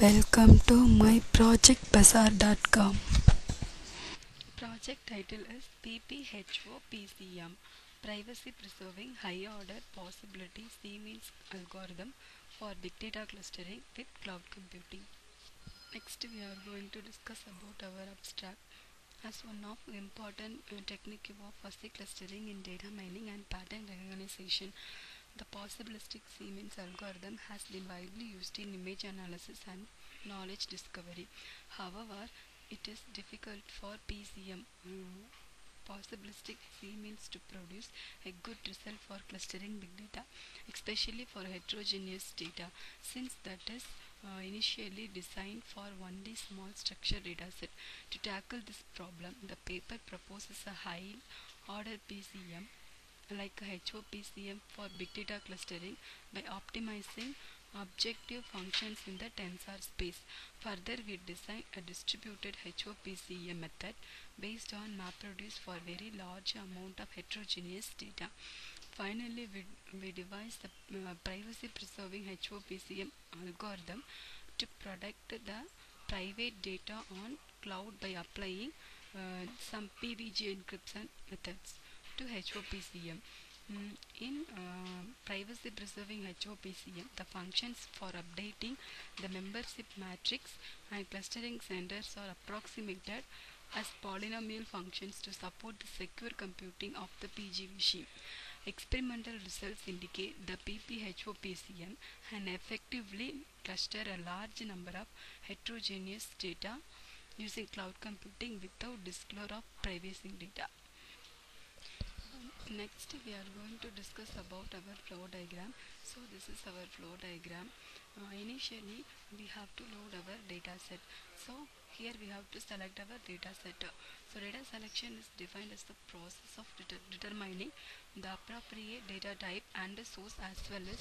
Welcome to myprojectbazaar.com. Project title is PPHO-PCM Privacy Preserving High Order Possibility C-means Algorithm for Big Data Clustering with Cloud Computing. Next we are going to discuss about our abstract as one of important uh, technique of fuzzy clustering in data mining and pattern recognition. The possibilistic C-means algorithm has been widely used in image analysis and knowledge discovery. However, it is difficult for PCM uh, possibilistic C-means to produce a good result for clustering big data, especially for heterogeneous data, since that is uh, initially designed for only small structure dataset. To tackle this problem, the paper proposes a high order PCM like HOPCM for big data clustering by optimizing objective functions in the tensor space. Further, we design a distributed HOPCM method based on MapReduce for very large amount of heterogeneous data. Finally, we, we devised the uh, privacy preserving HOPCM algorithm to protect the private data on cloud by applying uh, some PVG encryption methods to HOPCM. Mm, in uh, privacy preserving HOPCM, the functions for updating the membership matrix and clustering centers are approximated as polynomial functions to support the secure computing of the PG machine. Experimental results indicate the PPHOPCM can effectively cluster a large number of heterogeneous data using cloud computing without disclosure of privacy data. Next we are going to discuss about our flow diagram. So this is our flow diagram. Uh, initially we have to load our data set. So here we have to select our data set. So data selection is defined as the process of det determining the appropriate data type and the source as well as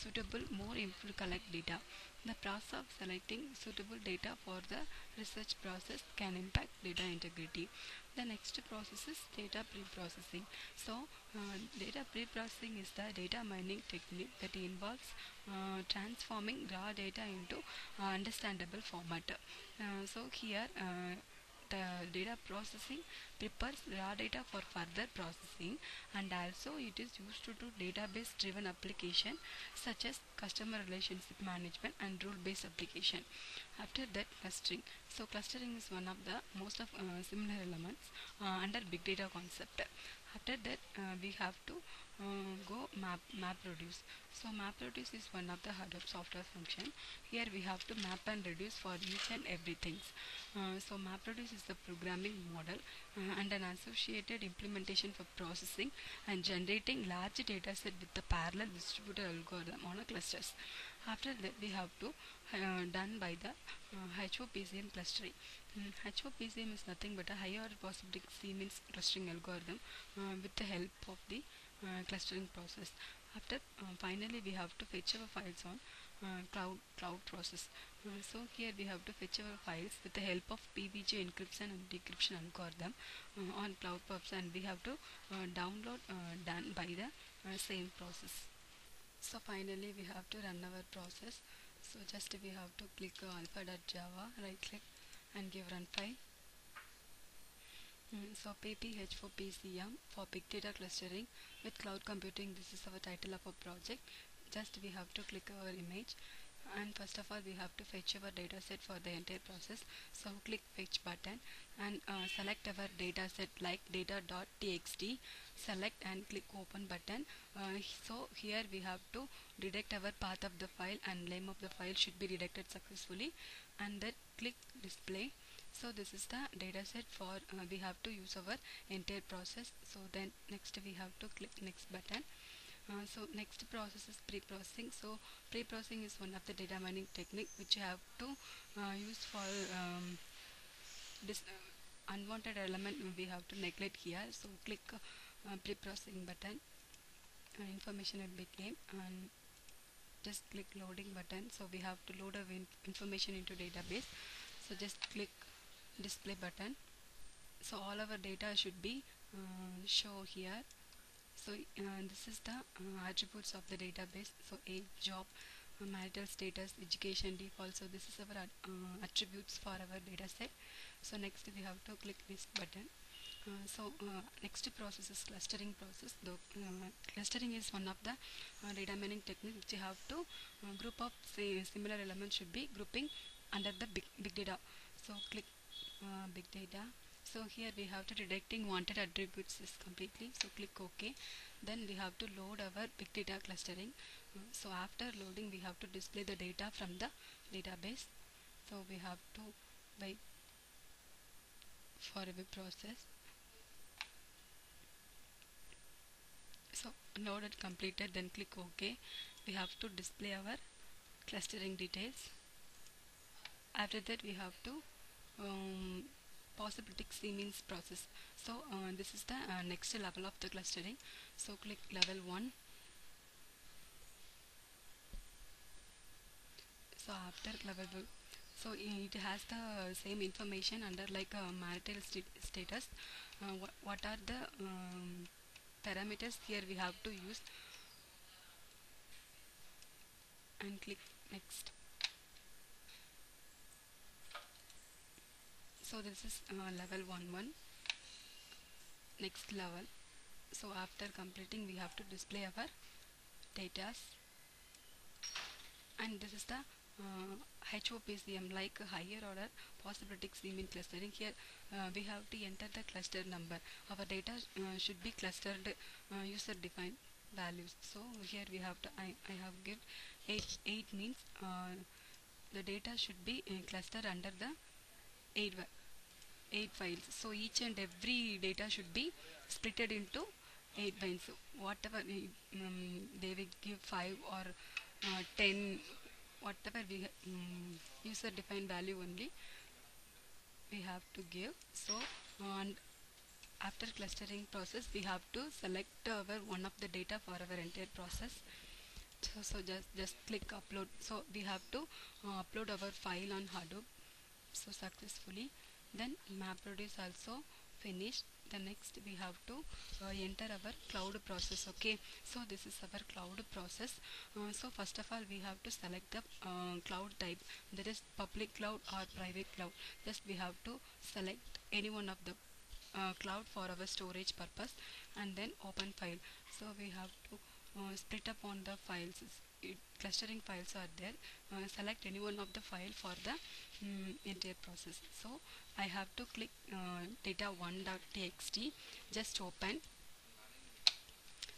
suitable more info collect data. The process of selecting suitable data for the research process can impact data integrity. The next process is data pre-processing. So uh, data pre-processing is the data mining technique that involves uh, transforming raw data into uh, understandable format. Uh, so here uh, the data processing prepares raw data for further processing and also it is used to do database driven application such as customer relationship management and rule based application. After that clustering. So clustering is one of the most of uh, similar elements uh, under big data concept after that uh, we have to uh, go map map reduce. So map reduce is one of the hardware software function. Here we have to map and reduce for each and everything uh, so map reduce is the programming model uh, and an associated implementation for processing and generating large data set with the parallel distributed algorithm on a clusters. After that we have to uh, done by the uh, HOPCM clustering mm, HOPCM is nothing but a higher possibility C-means clustering algorithm uh, with the help of the uh, clustering process. After uh, finally we have to fetch our files on uh, cloud cloud process. Uh, so here we have to fetch our files with the help of PVG encryption and decryption algorithm uh, on cloud pubs and we have to download done by the same process. So finally we have to run our process. So just we have to click alpha.java right click and give run file Mm, so PPH for PCM for big data clustering with cloud computing this is our title of our project. Just we have to click our image and first of all we have to fetch our data set for the entire process. So click fetch button and uh, select our data set like data.txt select and click open button. Uh, so here we have to detect our path of the file and name of the file should be detected successfully. And then click display. So this is the data set for uh, we have to use our entire process. So then next we have to click next button uh, so next process is pre-processing. So pre-processing is one of the data mining technique which you have to uh, use for um, this uh, unwanted element we have to neglect here. So click uh, pre-processing button. Uh, information will be came and just click loading button. So we have to load our in information into database. So just click display button. So all our data should be show here so uh, this is the uh, attributes of the database. So age job uh, marital status education default so this is our uh, attributes for our data set so next we have to click this button. Uh, so uh, next process is clustering process. The clustering is one of the data mining technique which you have to group of say, similar elements should be grouping under the big, big data. So click big data so here we have to detecting wanted attributes is completely so click ok. Then we have to load our big data clustering. Uh, so after loading we have to display the data from the database. So we have to wait for a process. So loaded completed then click ok. We have to display our clustering details. After that we have to um, possibility C means process. So uh, this is the uh, next level of the clustering. So click level 1 so after level so it has the same information under like uh, marital st status. Uh, wh what are the um, parameters here we have to use? And click next so this is uh, level 1 1 next level. So after completing we have to display our data and this is the uh, HOPCM like higher order possibility mean clustering here. Uh, we have to enter the cluster number. Our data uh, should be clustered uh, user defined values. So here we have to I, I have give 8 8 means uh, the data should be uh, clustered under the 8 8 files. So each and every data should be splitted into 8 files. So whatever um, they will give 5 or uh, 10 whatever we um, user defined value only we have to give. So and after clustering process we have to select our one of the data for our entire process. So, so just just click upload. So we have to uh, upload our file on Hadoop. So successfully then map MapReduce also finished. The next we have to uh, enter our cloud process okay? So this is our cloud process. Uh, so first of all we have to select the uh, cloud type. That is public cloud or private cloud. Just we have to select any one of the uh, cloud for our storage purpose and then open file. So we have to split up on the files. It, clustering files are there. Uh, select any one of the file for the um, entire process. So I have to click uh, data1.txt just open.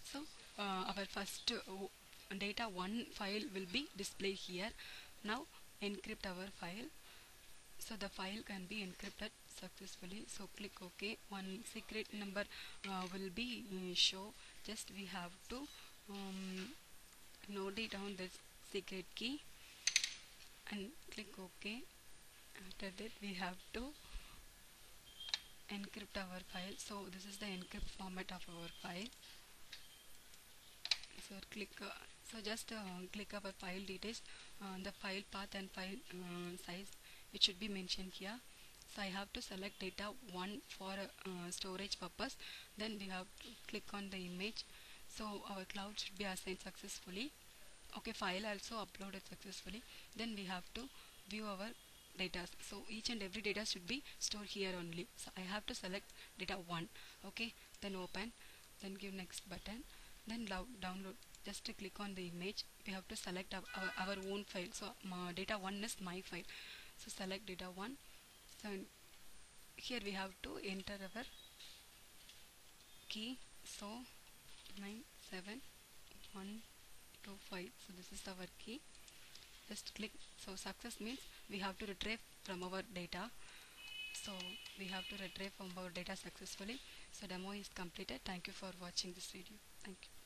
So uh, our first uh, data 1 file will be displayed here. Now encrypt our file. So the file can be encrypted successfully. So click ok one secret number uh, will be uh, show. Just we have to um, note down the secret key and click ok. After that we have to encrypt our file. So this is the encrypt format of our file. So click uh, so just uh, click our file details uh, the file path and file uh, size it should be mentioned here. So I have to select data 1 for uh, storage purpose. Then we have to click on the image so our cloud should be assigned successfully. Okay file also uploaded successfully. Then we have to view our data. So each and every data should be stored here only. So I have to select data 1 okay then open then give next button then download. Just to click on the image. We have to select our, our, our own file. So data 1 is my file. So select data 1 so here we have to enter our key. So 97125 so this is our key. Just click. So success means we have to retrieve from our data. So we have to retrieve from our data successfully. So demo is completed. Thank you for watching this video. Thank you